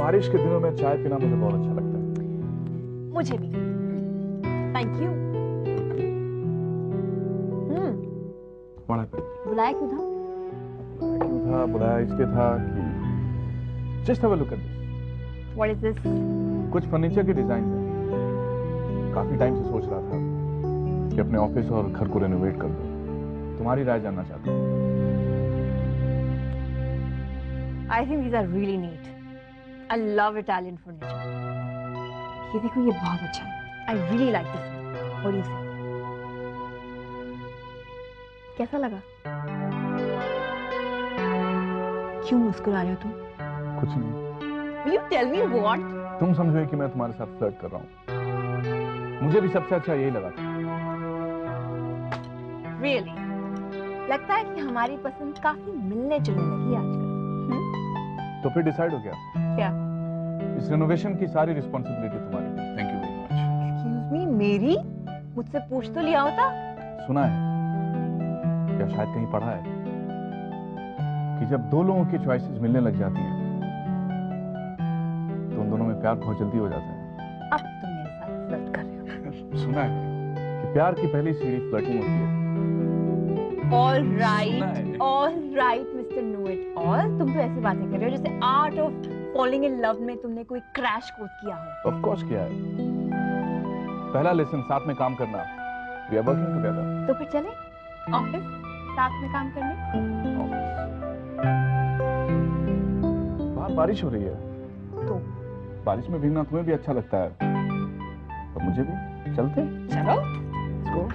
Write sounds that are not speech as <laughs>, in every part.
बारिश के दिनों में चाय पीना मुझे बहुत अच्छा लगता है। मुझे भी। थैंक यू हम्म बुलाया क्यों था? क्यों था? बुलाया इसलिए था कि just have a look at this what is this कुछ फर्नीचर के डिज़ाइन हैं। काफ़ी टाइम से सोच रहा था कि अपने ऑफ़िस और घर को रेनोवेट कर दूँ। तुम्हारी राय जानना चाहता हूँ। I think these are really neat I love Italian furniture ये देखो ये बहुत अच्छा है। I really like this what you कैसा लगा? क्यों मुस्कुरा रहे हो तुम? कुछ नहीं। Will you tell me what? तुम समझो कि मैं तुम्हारे साथ फ्लर्ट कर रहा हूँ। मुझे भी सबसे अच्छा यही लगा था। Really? लगता है कि हमारी पसंद काफ़ी मिलने जुलने लगी आजकल तो फिर डिसाइड हो गया? क्या? इस रेनोवेशन की सारी रिस्पॉन्सिबिलिटी तुम्हारी thank you very much Excuse me, मेरी? मुझसे पूछ तो लिया होता। सुना है? या शायद कहीं पढ़ा है? कि जब दो लोगों की चॉइसेस मिलने लग जाती हैं तो उन दोनों में प्यार बहुत जल्दी हो जाता है। अब तुम मेरे साथ फ्लर्ट कर रहे <laughs> सुना है कि प्यार की पहली सीढ़ी फ्लर्टिंग होती है। हो ऑल राइट है। All right mister know it all तुम तो ऐसी बातें कर रहे हो जैसे art of falling in love में तुमने कोई क्रैश कोर्स किया हो? ऑफ़ कोर्स किया है। पहला लेसन साथ में काम करना। वी आर वर्किंग टुगेदर तो फिर चले? ऑफ़िस साथ में काम करने? बाहर बारिश हो रही है। तो? बारिश में भीगना तुम्हें भी अच्छा लगता है। और मुझे भी। चलते? चलो। Let's go. <laughs>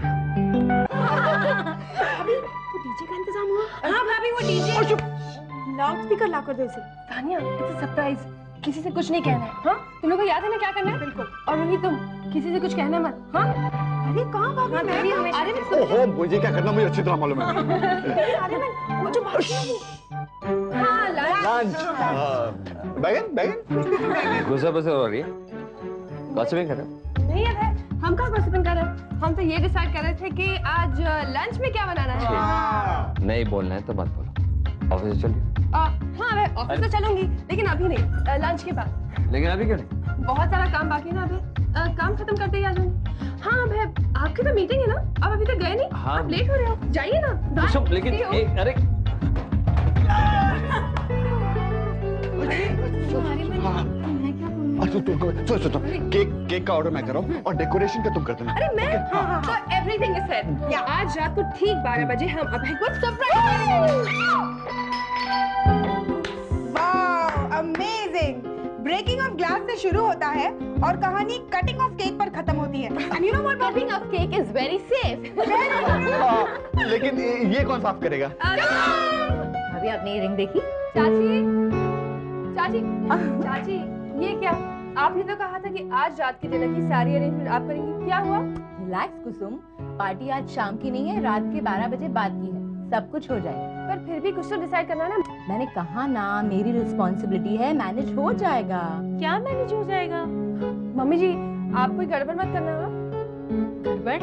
वो डीजे का इंतज़ाम हुआ। हाँ भाभी वो डीजे। लाउड स्पीकर ला कर दो इसे। तानिया इट्स अ सरप्राइज़ किसी से कुछ नहीं कहना है हाँ? तुम लोगों को याद है ना क्या करना है? बिल्कुल। और वही तुम किसी से कुछ कहना मत हाँ? अरे कहाँ भाभी मैं भाभी, हमें- अरे मैं ओहो मुझे क्या करना मुझे अच्छी तरह मालूम है। अरे मैं वो जो भाभी है। हाँ लंच। लंच। बैगन बैगन? गुस्सा बस हो रही है? गॉसिपिंग कर रहे नहीं याद हम कहाँ गोसिपिंग कर रहे हैं? हम तो ये डिसाइड कर रहे थे कि आज लंच में क्या बनाना है। नहीं बोलना है तो मत बोलो। ऑफ़िस चलिए। हाँ मैं ऑफ़िस तो चलूँगी लेकिन अभी नहीं लंच के बाद। लेकिन अभी क्यों नहीं? बहुत सारा काम बाकी है ना अभी। काम खत्म करते ही आ जाऊँगी। हाँ अभी आपकी तो मीटिंग है ना? आप अभी तक गए नहीं? हाँ। आप लेट हो रहे हो। जाइए ना। Bye. कुसुम लेकिन एक अरे। सुनो सुनो। केक केक का ऑर्डर मैं कर रहा हूँ और डेकोरेशन का तुम कर देना अरे मैं? तो एवरीथिंग इज़ सेट आज रात को ठीक 12 बजे हम अभय को सरप्राइज़ ब्रेकिंग ऑफ़ ग्लास से शुरू होता है और कहानी कटिंग ऑफ़ केक पर खत्म होती है। And you know what cutting of cake is very safe हाँ, लेकिन ये ये कौन साफ़ करेगा? अभी आपने ये रिंग देखी? चाची? चाची? चाची ये क्या? आपने तो कहा था कि आज रात के डिनर की सारी अरेंजमेंट आप करेंगे। क्या हुआ? रिलैक्स कुसुम। पार्टी आज शाम की नहीं है रात के 12 बजे बाद की है। सब कुछ हो जाएगा। पर फिर भी कुछ तो डिसाइड करना ना। मैंने कहा ना मेरी रिस्पॉन्सिबिलिटी है मैनेज हो जाएगा। क्या मैनेज हो जाएगा? मम्मी जी आप कोई गड़बड़ मत करना हाँ? गड़बड़?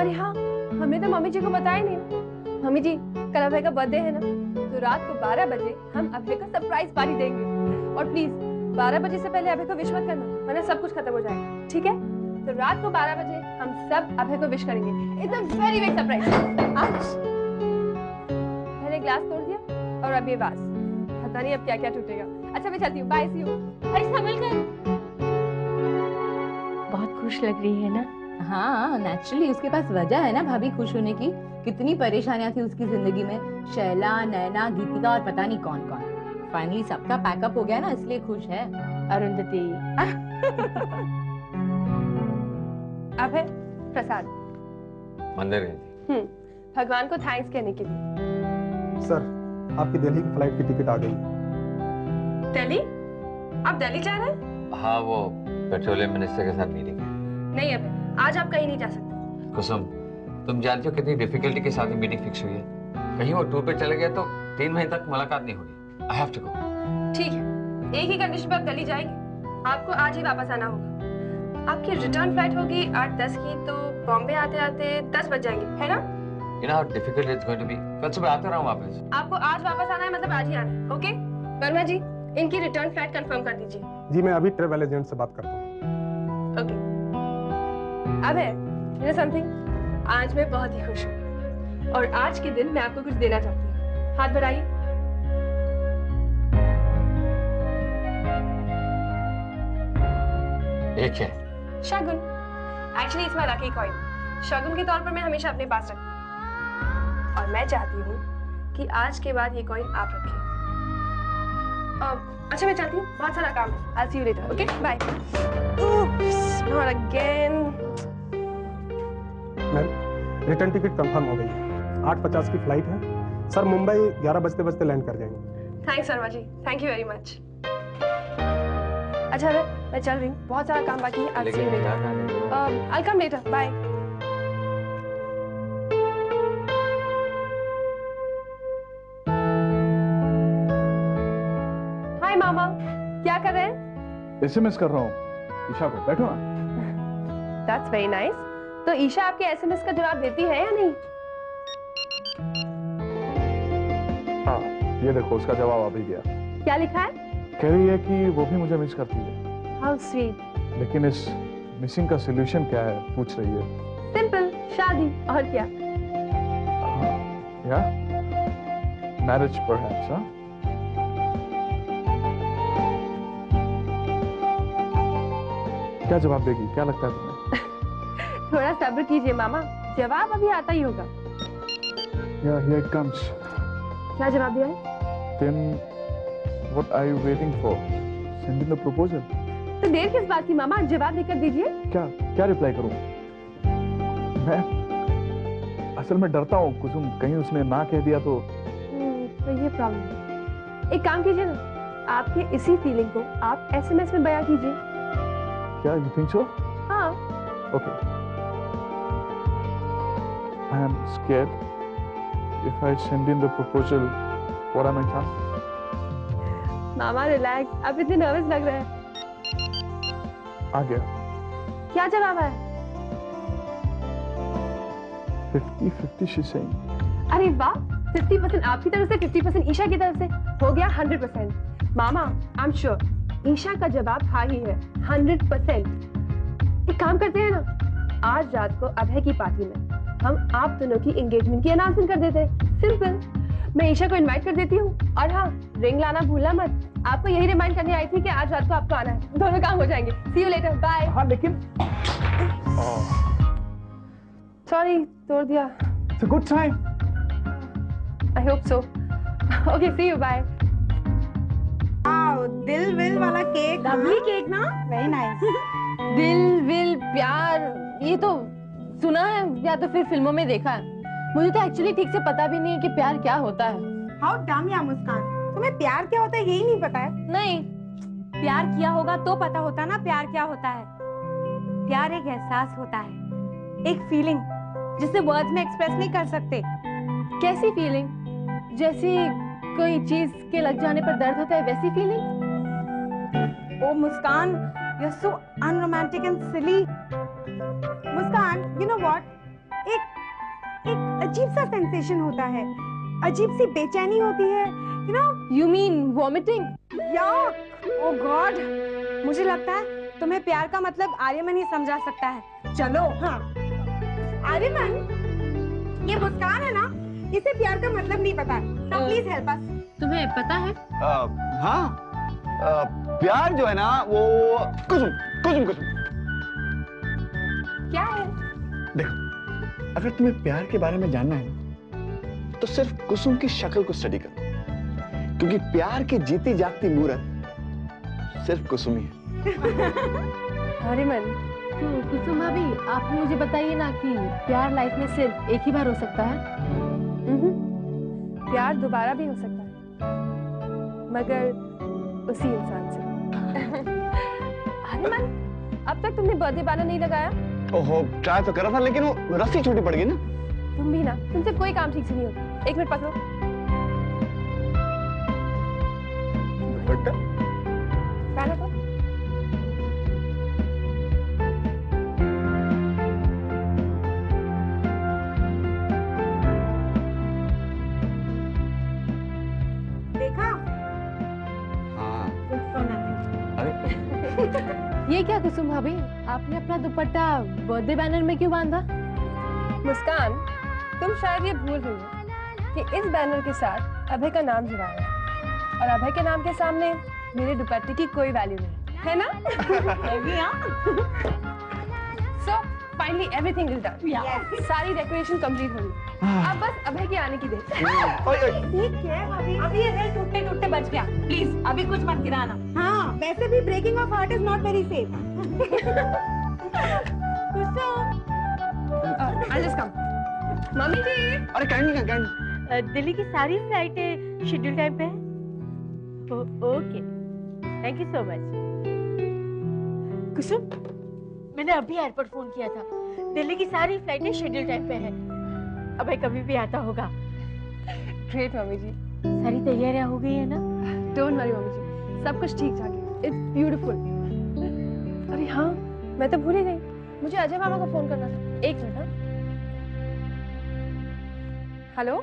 अरे हाँ हमें तो मम्मी जी को बताया नहीं। मम्मी जी कल अभय का बर्थडे है ना तो रात को 12 बजे हम अभय को सरप्राइज़ पार्टी देंगे। और प्लीज़ 12 बजे से पहले अभय को विश मत करना वरना सब कुछ खत्म हो जाएगा ठीक है? तो रात को 12 बजे हम सब अभय को विश करेंगे। It's a very big surprise आज पहले ग्लास तोड़ दिया और अब ये वास पता नहीं अब क्या क्या टूटेगा। अच्छा मैं चलती हूँ। बाय सी यू अरे संभल कर। बहुत खुश लग रही है ना? हाँ नेचुरली उसके पास वजह है ना भाभी खुश होने की। कितनी परेशानियाँ थी उसकी ज़िंदगी में। शैला नैना गीतिका और पता नहीं कौन कौन फाइनली सबका पैकअप हो गया ना इसलिए खुश है। अरुंधति। <laughs> अभय प्रसाद। मंदिर गई हम्म भगवान को थैंक्स कहने के लिए। सर आपकी दिल्ली की फ़्लाइट की टिकट आ गई। दिल्ली? आप दिल्ली जा रहे हैं? हाँ वो पेट्रोलियम मिनिस्टर के साथ मीटिंग है। नहीं अभय आज आप कहीं नहीं जा सकते। कुसुम तुम जानती हो कितनी डिफिकल्टी के साथ मीटिंग फिक्स हुई है? कहीं वो टूर पे चले गए तो तीन महीने तक मुलाकात नहीं होगी। आई हैव टू गो ठीक है एक ही कंडीशन पे आप दिल्ली जाएँगे। आपको आज ही वापस आना होगा। आपकी रिटर्न फ़्लाइट होगी आठ दस की तो बॉम्बे आते आते दस बज जाएँगे है ना? You know how difficult it's going to be कल सुबह आते रहा वापस। आपको आज वापस आना है मतलब आज ही आना है ओके वर्मा जी इनकी रिटर्न फ़्लाइट कंफर्म कर दीजिए। जी मैं अभी ट्रेवल एजेंट से बात करता हूँ। ओके अब है you know something? आज मैं बहुत ही खुश हूँ। और आज के दिन मैं आपको कुछ देना चाहती हूँ। हाथ बढ़ाइए। एक है शगुन actually it's my lucky coin शगुन के तौर पर मैं हमेशा अपने पास रखती हूँ। और मैं चाहती हूँ कि आज के बाद ये कॉइन आप रखें। अम, अच्छा मैं चाहती हूँ बहुत सारा काम है। I see you later okay bye not again ma'am return ticket confirm हो गई है। आठ पचास की फ़्लाइट है। सर मुंबई ग्यारह बजते बजते लैंड कर जाएँगे। Thanks Sharma ji thank you very much अच्छा मैं मैं चल रही हूँ। बहुत सारा काम बाकी है I later come later bye hi मामा। क्या कर रहे हैं? एसएमएस कर रहा हूँ। ईशा को बैठो ना दैट्स वेरी नाइस तो ईशा आपके एसएमएस का जवाब देती है या नहीं? हाँ ये देखो उसका जवाब आ भी गया क्या लिखा है? कह रही है कि वो भी मुझे मिस करती है। हाउ स्वीट लेकिन इस मिसिंग का सोल्यूशन क्या है? पूछ रही है। सिंपल शादी और क्या? या? मैरिज पर हाँ? क्या जवाब देगी? क्या लगता है तुम्हें? <laughs> थोड़ा सब्र कीजिए मामा जवाब अभी आता ही होगा। या हियर इट कम्स क्या जवाब दिया है? Then what are you waiting for sending the proposal तो देर किस बात की मामा? जवाब देकर दीजिए। क्या क्या रिप्लाई करूँ? मैं असल में डरता हूँ कुसुम। कहीं उसने ना कह दिया तो। हम्म, तो ये प्रॉब्लम है। एक काम कीजिए ना आपके इसी फीलिंग को आप एसएमएस में बयां कीजिए। क्या यू थिंक सो हाँ। Okay. I am scared. If I send in the proposal, what are my chances? मामा रिलैक्स आप इतने नर्वस लग रहे हैं। आ गया। क्या जवाब है? 50 50 she's saying. अरे वाह 50 परसेंट आपकी तरफ़ से 50 परसेंट ईशा की तरफ़ से। हो गया 100 परसेंट मामा आई एम श्योर ईशा का जवाब हाँ ही है 100 परसेंट एक काम करते हैं ना आज रात को अभय की पार्टी में हम आप दोनों की एंगेजमेंट की अनाउंसमेंट कर देते हैं। सिंपल मैं ईशा को इनवाइट कर देती हूँ। और हाँ रिंग लाना भूलना मत। आपको यही रिमाइंड करने आई थी कि आज रात को आपको आना है। दोनों काम हो जाएँगे। सी यू लेटर बाय हाँ लेकिन सॉरी तोड़ दिया। It's a good sign. I hope so okay see you bye wow दिल विल वाला केक लवली केक ना? वेरी नाइस <laughs> दिल विल प्यार ये तो सुना है या तो फिर फ़िल्मों में देखा है? मुझे तो एक्चुअली ठीक से पता भी नहीं है कि प्यार क्या होता है। हाउ डम या मुस्कान? तुम्हें प्यार क्या होता है यही नहीं पता है। नहीं। प्यार किया होगा तो पता होता ना प्यार क्या होता है। प्यार एक एहसास होता है एक फीलिंग जिसे वर्ड्स में एक्सप्रेस नहीं कर सकते। कैसी फीलिंग जैसी कोई चीज़ के लग जाने पर दर्द होता है वैसी feeling oh Muskaan you are so unromantic and silly Muskaan you know what अजीब सा सेंसेशन होता है। अजीब सी बेचैनी होती है you know you mean vomiting yuck oh god मुझे लगता है तुम्हें प्यार का मतलब आर्यमन ही समझा सकता है। चलो। हाँ। आर्यमन ये मुस्कान है ना? इसे प्यार का मतलब नहीं पता। तो प्लीज़ हेल्प अस तुम्हें पता है? आ, हाँ। आ, प्यार जो है ना वो कुसुम कुसुम कुसुम। क्या है? देखो। अगर तुम्हें प्यार के बारे में जानना है तो सिर्फ़ कुसुम की शक्ल को स्टडी करो। क्योंकि प्यार की जीती जागती मूरत सिर्फ़ कुसुम ही है। अरे मन तो कुसुम भाभी आप मुझे बताइए ना कि प्यार लाइफ में सिर्फ़ एक ही बार हो सकता है? हम्म। प्यार दोबारा भी हो सकता है मगर उसी इंसान से। <laughs> अरे मन अब तक तुमने बर्थडे बैनर नहीं लगाया? ओहो ट्राई तो करा था लेकिन वो रस्सी छोटी पड़ गई ना। तुम भी ना तुमसे कोई काम ठीक से नहीं होता। एक मिनट पकड़ो। क्या कुसुम भाभी? आपने अपना दुपट्टा बर्थडे बैनर में क्यों बांधा? मुस्कान तुम शायद ये भूल रही हो कि इस बैनर के साथ अभय का नाम जुड़ा है। और अभय के नाम के सामने मेरे दुपट्टे की कोई वैल्यू नहीं। है ना? <laughs> फाइनली एवरीथिंग इज़ डन सारी डेकोरेशन कंप्लीट हो गई। अब बस अभय के आने की देर। ओए, ओए, ठीक है भाभी। अभी ये दिल टूटते टूटते बच गया। प्लीज़ अभी कुछ मत गिराना। हाँ वैसे भी breaking of heart is not very safe Kusum I just come mummy जी अरे कैंडी का कैंडी दिल्ली की सारी फ्लाइटें शेड्यूल टाइम पे हैं? Okay thank you so much Kusum मैंने अभी एयरपोर्ट फ़ोन किया था। दिल्ली की सारी फ्लाइटें शेड्यूल टाइम पे हैं। अब कभी भी आता होगा। ग्रेट मम्मी जी। सारी तैयारियाँ हो गई है ना? डोंट वरी मम्मी जी। सब कुछ ठीक ठाक है। इट्स ब्यूटीफुल अरे हाँ मैं तो भूल ही गई। मुझे अजय मामा को फ़ोन करना था। एक मिनट हाँ। हेलो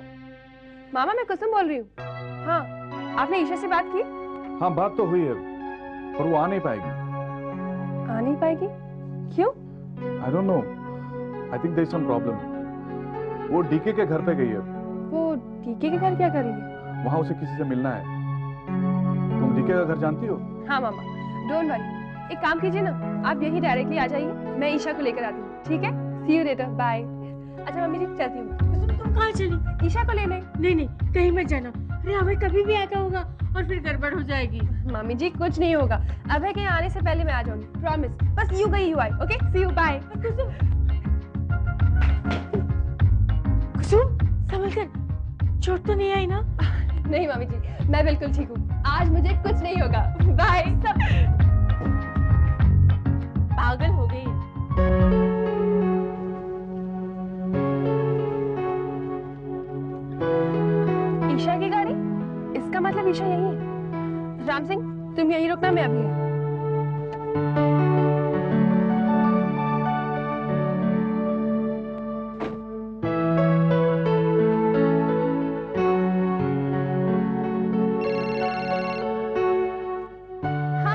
मामा मैं कुसुम बोल रही हूँ। हाँ आपने ईशा से बात की? हाँ बात तो हुई है पर वो आ नहीं पाएगी। आ नहीं पाएगी? क्यों? I don't know I think there some problem वो डीके के घर पे गई है। वो टीके के घर क्या कर रही है? वहाँ उसे किसी से मिलना है। तुम डीके का घर जानती हो? हाँ मामा। डोंट वरी एक काम कीजिए ना आप यही डायरेक्टली आ जाइए। मैं ईशा को लेकर आती हूँ। ठीक है? सी यू लेटर बाय अच्छा मम्मी जी चलती हूँ। तुम कहाँ चली? ईशा को लेने। नहीं नहीं कहीं मत जाना। अरे हमें कभी भी आता होगा और फिर गड़बड़ हो जाएगी। मामी जी कुछ नहीं होगा। अभय के आने से पहले मैं आ जाऊँगी प्रॉमिस बस यू गई यू आई okay see you bye Kusum. Kusum? कर चोट तो नहीं आई ना? नहीं मामी जी मैं बिल्कुल ठीक हूँ। आज मुझे कुछ नहीं होगा। बाय पागल हो गई। मतलब यही है। राम सिंह तुम यहीं रुकना मैं अभी है।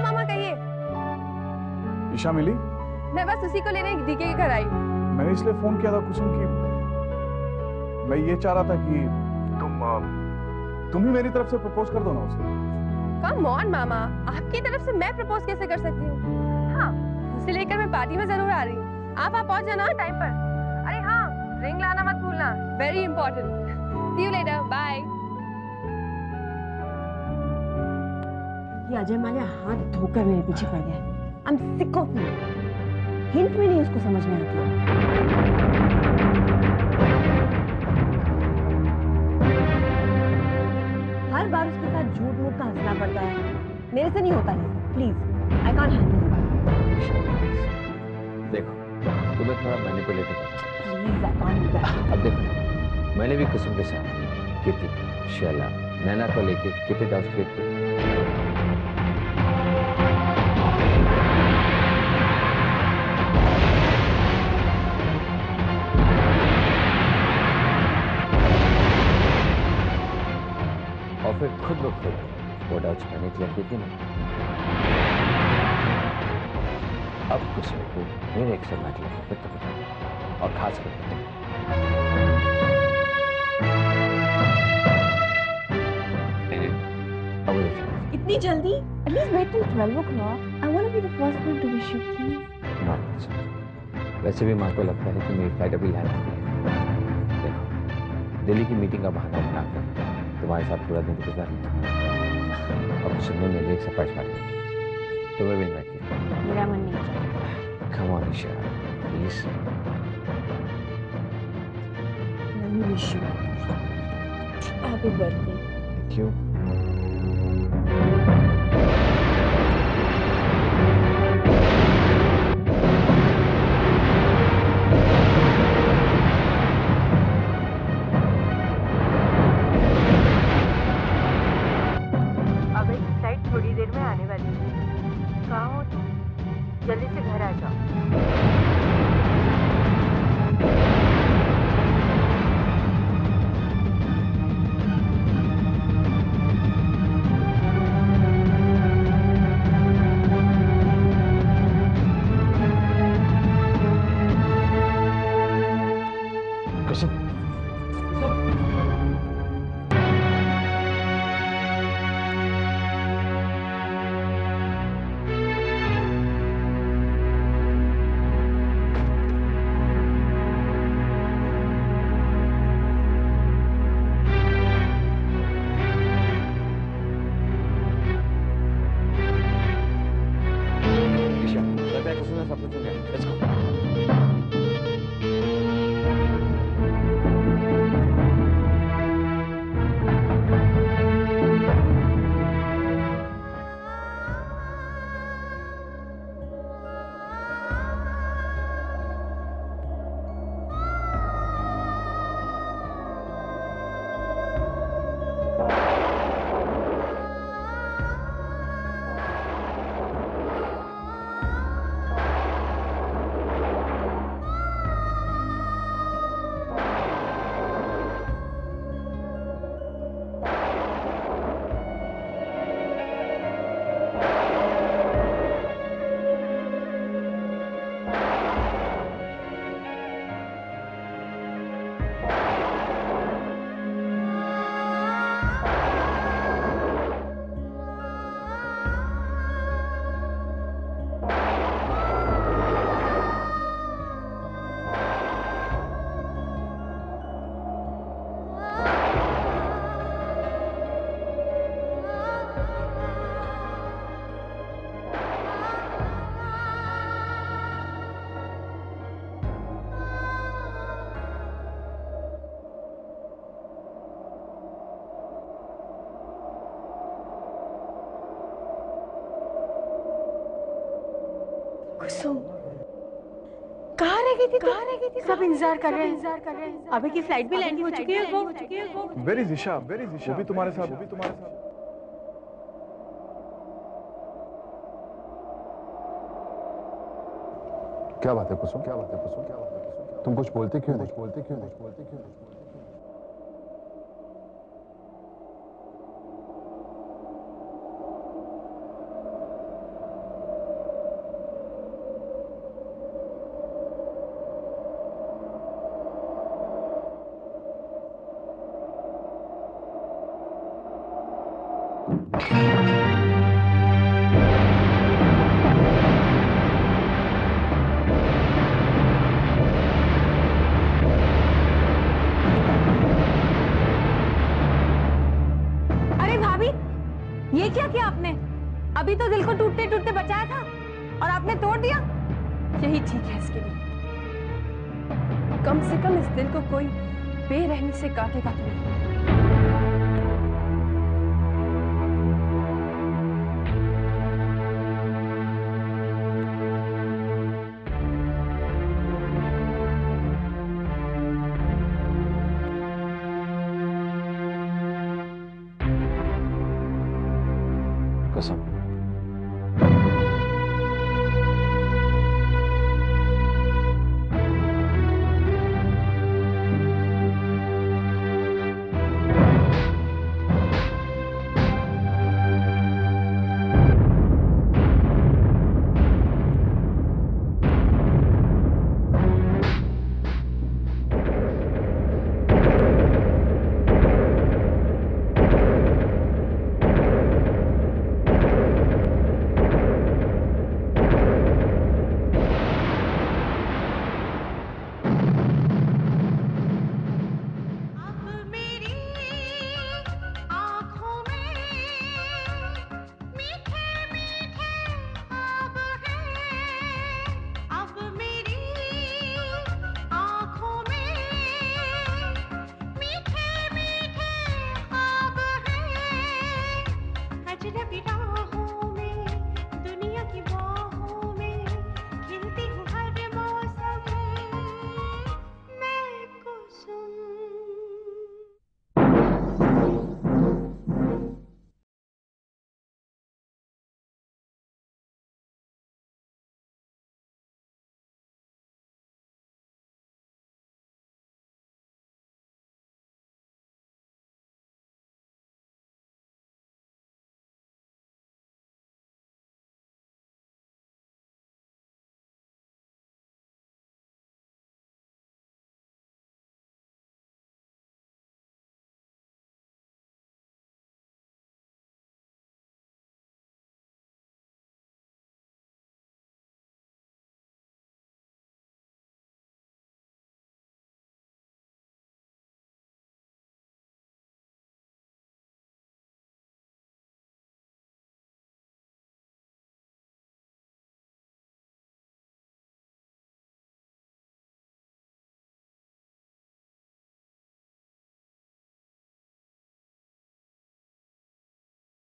मामा कहिए। ईशा मिली? मैं बस उसी को लेने दीके के घर आई मैंने इसलिए फ़ोन किया था कुसुम की। मैं ये चाह रहा था कि तुम ही मेरी तरफ़ से प्रपोज कर दो ना उसे। कम ऑन मामा। आपकी तरफ़ से मैं प्रपोज कैसे कर सकती हूँ? हाँ उसे लेकर मैं पार्टी में ज़रूर आ रही हूँ। आप आप पहुँच जाना टाइम पर। अरे हाँ रिंग लाना मत भूलना। Very important see you later bye Ajay Mallya हाथ धोकर मेरे पीछे पड़ गया I am sick of hint में नहीं उसको समझ में आती। हर बार उसके साथ झूठ मूठ का हंसना पड़ता है। मेरे से नहीं होता है प्लीज़ आई कांट हैंडल देखो तुम्हें थोड़ा मैनिपुलेटिव प्लीज़ आई कॉन्ट अब देखो मैंने भी कुसुम के साथ कीर्ति शैला नैना को लेके कितने डांस क्रिएट किए खुद ब खुद मैंने किया की थी ना अब कुसुम को मेरे एक से मतलब फिर तो बता और खास करके चलना इतनी जल्दी? At least wait till 12 o'clock I want to be the first one to wish you please not वैसे भी माँ को लगता है कि मेरी फ़्लाइट अभी लैंड हो गई है। देखो दिल्ली की मीटिंग का बहाना बनाकर तुम्हारे साथ पूरा दिन गुजार अब सुनने में एक सरप्राइज़ पार्टी तुम्हें भी इन्वाइट किया मेरा मन नहीं चाहता come on Isha please Let me wish Let's go. कुसुम कहाँ रह गई थी कहाँ रह गई थी? सब इंतज़ार कर रहे हैं। इंतज़ार कर रहे हैं। अभी की फ़्लाइट भी लैंड हो चुकी है वो हो। चुकी है वो वेरी दिशा वेरी दिशा वो भी तुम्हारे साथ वो भी तुम्हारे साथ। क्या बात है कुसुम? क्या बात है कुसुम? क्या बात है कुसुम? तुम कुछ बोलते क्यों नहीं? बोलते क्यों नहीं? बोलते क्यों बेरहमी से काटेगा तो